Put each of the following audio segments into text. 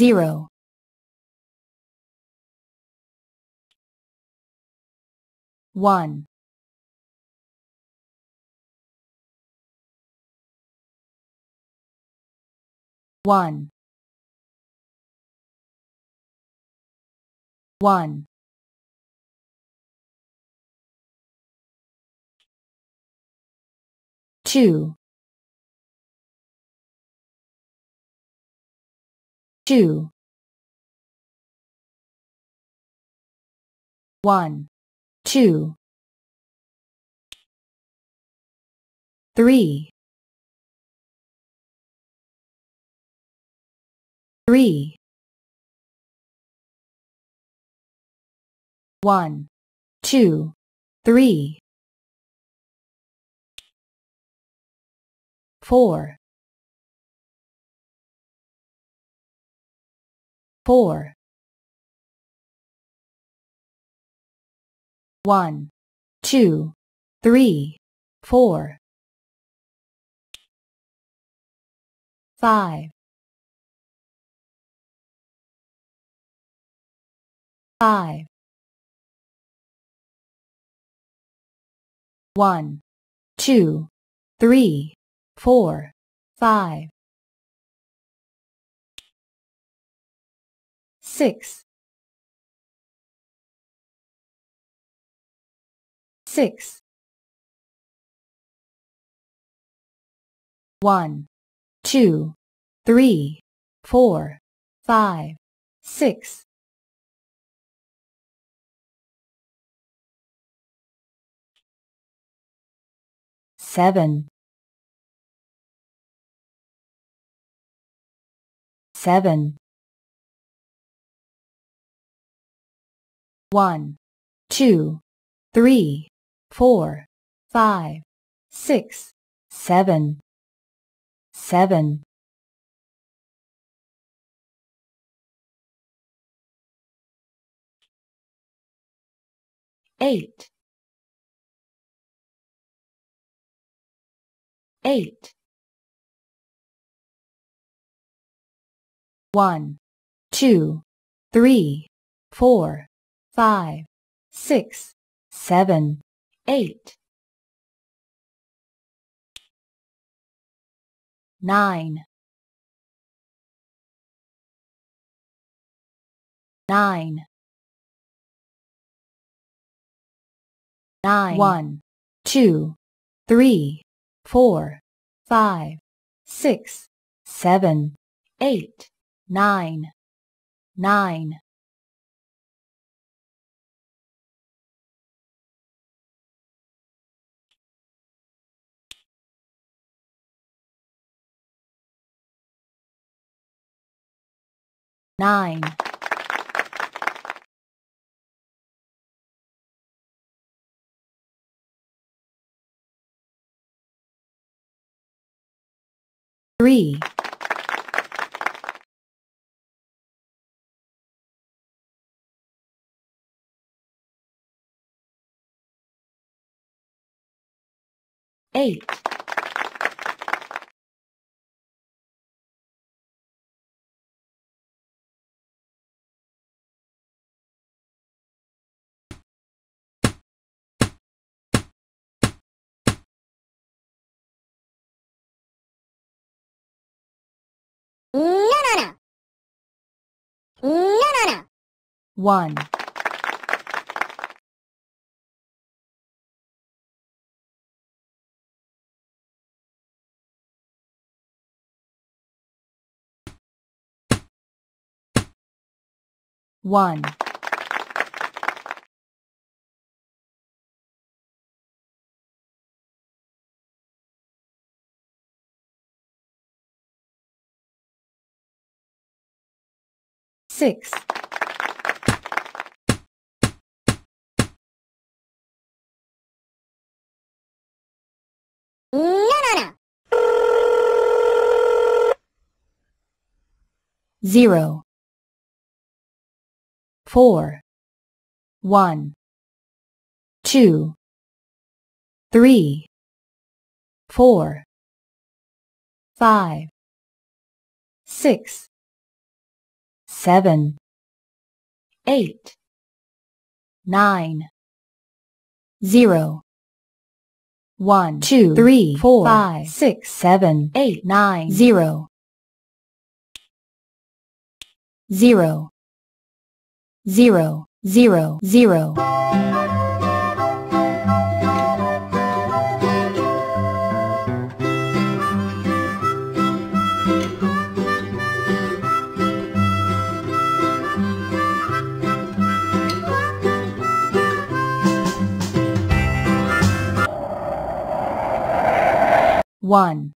zero, one, one, one, two, two, one, two, three, three, one, two, three, four, four, one, two, three, four, five, five, one, two, three, four, five, six, six, one, two, three, four, five, six, seven, seven, one, two, three, four, five, six, seven, seven, eight, eight, one, two, three, four, five, six, seven, eight, nine, nine, nine, one, two, three, four, five, six, seven, eight, nine, nine, nine, three, eight, 1. One. Six. No, no, no. zero, four, one, two, three, four, five, six, seven, eight, nine, zero, one, two, three, four, five, six, seven, eight, nine, zero, zero, zero, zero, zero. One.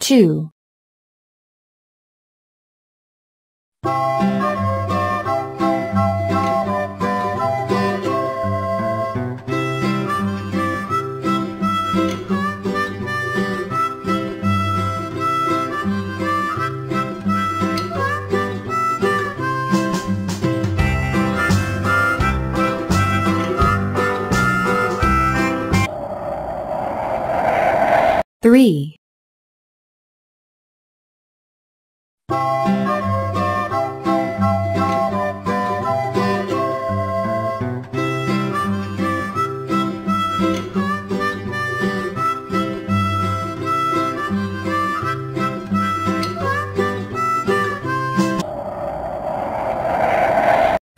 Two. Three.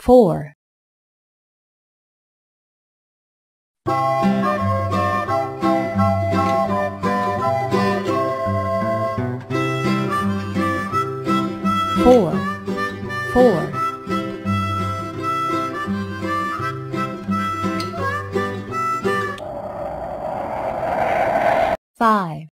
Four. Four. Four. Five.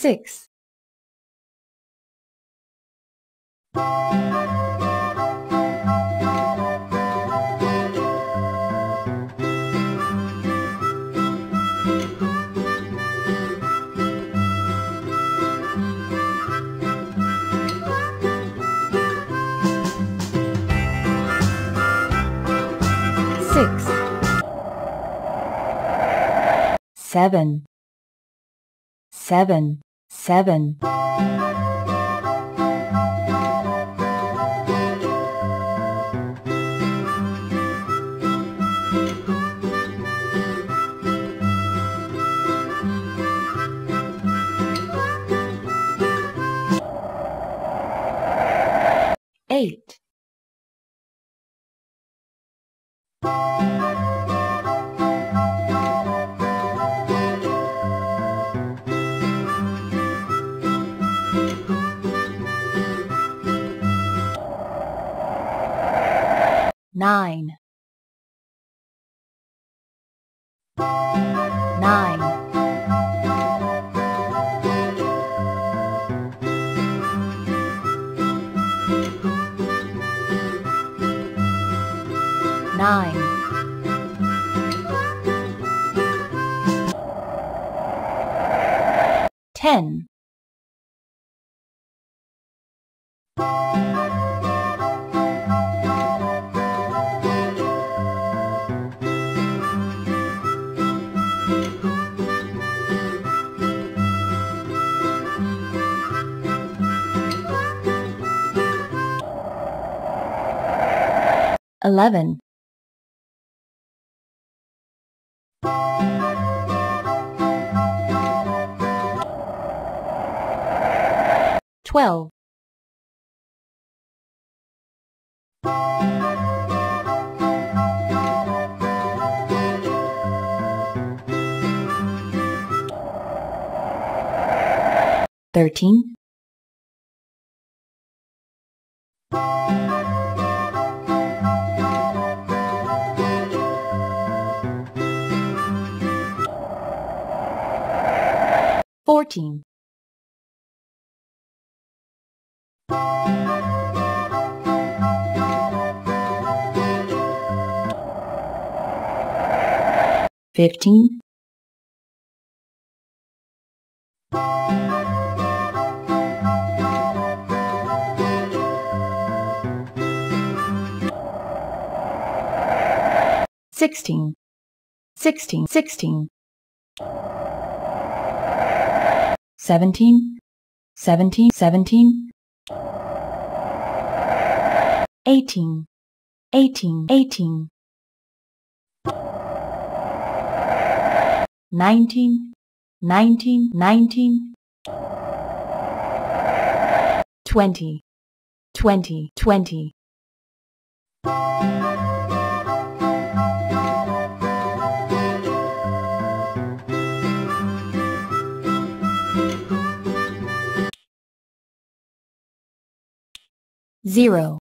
Six. Six. Seven. Seven. Seven. Eight. Nine. Nine. Nine. Ten. 11. Twelve. Thirteen. Fourteen, fifteen, sixteen, sixteen, sixteen, seventeen, seventeen, seventeen, eighteen, eighteen, eighteen, nineteen, nineteen, nineteen, twenty, twenty, twenty. Zero,